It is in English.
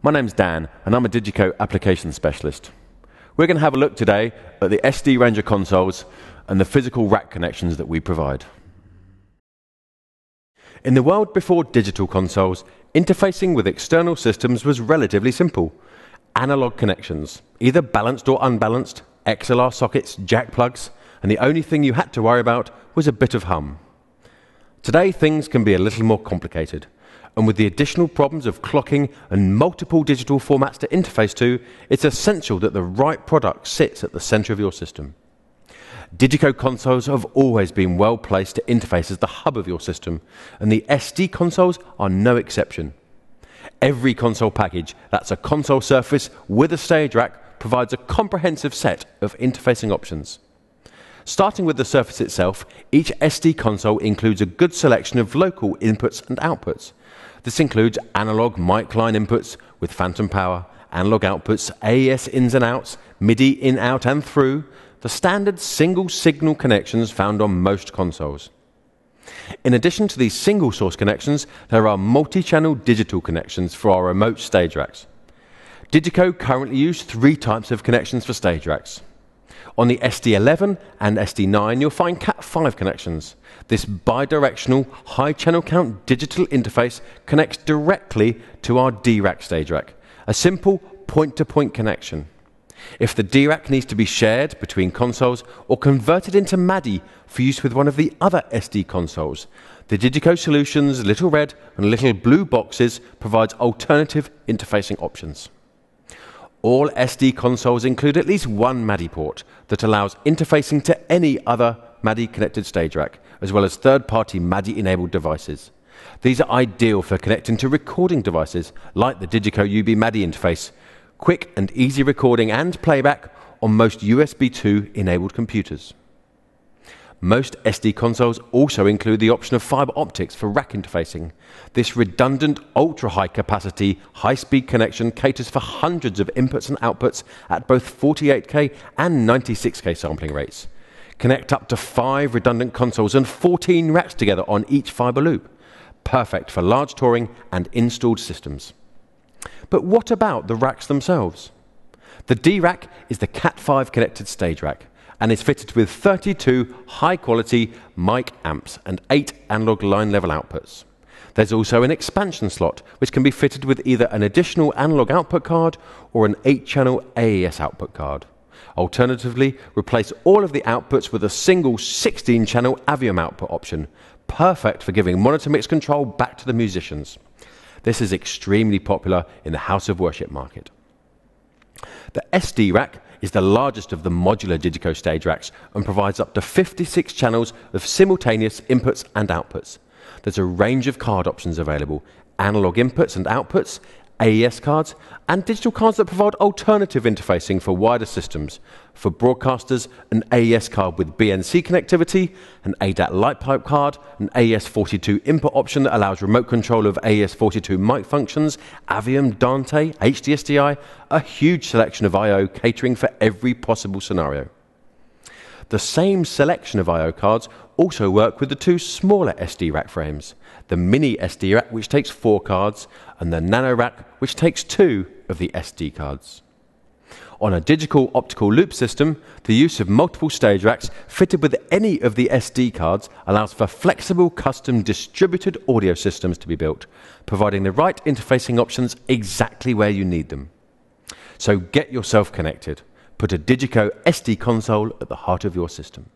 My name's Dan, and I'm a Digico application specialist. We're going to have a look today at the SD Ranger consoles and the physical rack connections that we provide. In the world before digital consoles, interfacing with external systems was relatively simple. Analog connections, either balanced or unbalanced, XLR sockets, jack plugs, and the only thing you had to worry about was a bit of hum. Today, things can be a little more complicated, and with the additional problems of clocking and multiple digital formats to interface to, it's essential that the right product sits at the center of your system. Digico consoles have always been well placed to interface as the hub of your system, and the SD consoles are no exception. Every console package that's a console surface with a stage rack provides a comprehensive set of interfacing options. Starting with the surface itself, each SD console includes a good selection of local inputs and outputs. This includes analog mic line inputs with phantom power, analog outputs, AES ins and outs, MIDI in, out, and through, the standard single signal connections found on most consoles. In addition to these single source connections, there are multi channel digital connections for our remote stage racks. Digico currently use three types of connections for stage racks. On the SD11 and SD9, you'll find Cat5 connections. This bidirectional high channel count digital interface connects directly to our D-Rack stage rack, a simple point to point connection. If the D-Rack needs to be shared between consoles or converted into MADI for use with one of the other SD consoles, the Digico Solutions Little Red and Little Blue boxes provides alternative interfacing options. All SD consoles include at least one MADI port that allows interfacing to any other MADI connected stage rack, as well as third party MADI enabled devices. These are ideal for connecting to recording devices like the Digico UB MADI interface, quick and easy recording and playback on most USB 2 enabled computers. Most SD consoles also include the option of fiber optics for rack interfacing. This redundant, ultra high capacity, high speed connection caters for hundreds of inputs and outputs at both 48K and 96K sampling rates. Connect up to five redundant consoles and 14 racks together on each fiber loop. Perfect for large touring and installed systems. But what about the racks themselves? The D rack is the Cat5 connected stage rack and is fitted with 32 high quality mic amps and 8 analog line level outputs. There's also an expansion slot, which can be fitted with either an additional analog output card or an 8 channel AES output card. Alternatively, replace all of the outputs with a single 16 channel Aviom output option, perfect for giving monitor mix control back to the musicians. This is extremely popular in the house of worship market. The SD rack is the largest of the modular Digico stage racks and provides up to 56 channels of simultaneous inputs and outputs. There's a range of card options available analog inputs and outputs, AES cards, and digital cards that provide alternative interfacing for wider systems. For broadcasters, an AES card with BNC connectivity, an ADAT Lightpipe card, an AES42 input option that allows remote control of AES42 mic functions, Aviom, Dante, HDSDI, a huge selection of I.O. catering for every possible scenario. The same selection of I.O. cards also work with the two smaller SD rack frames the mini SD rack, which takes four cards, and the nano rack, which takes two of the SD cards. On a digital optical loop system, the use of multiple stage racks fitted with any of the SD cards allows for flexible custom distributed audio systems to be built, providing the right interfacing options exactly where you need them. So get yourself connected. Put a Digico SD console at the heart of your system.